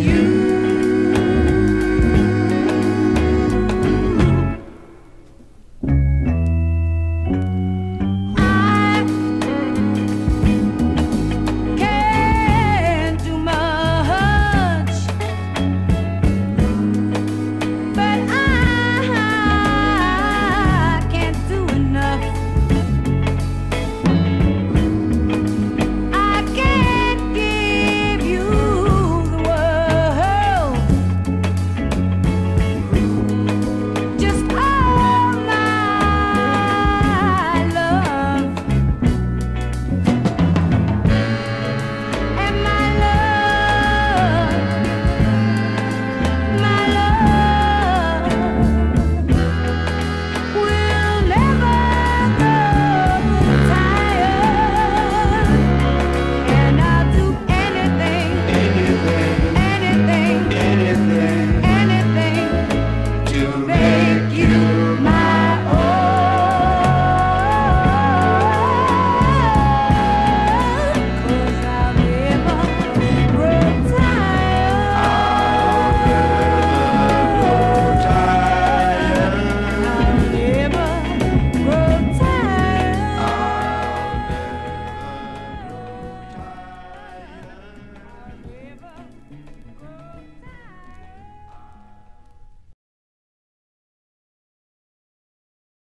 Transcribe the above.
you.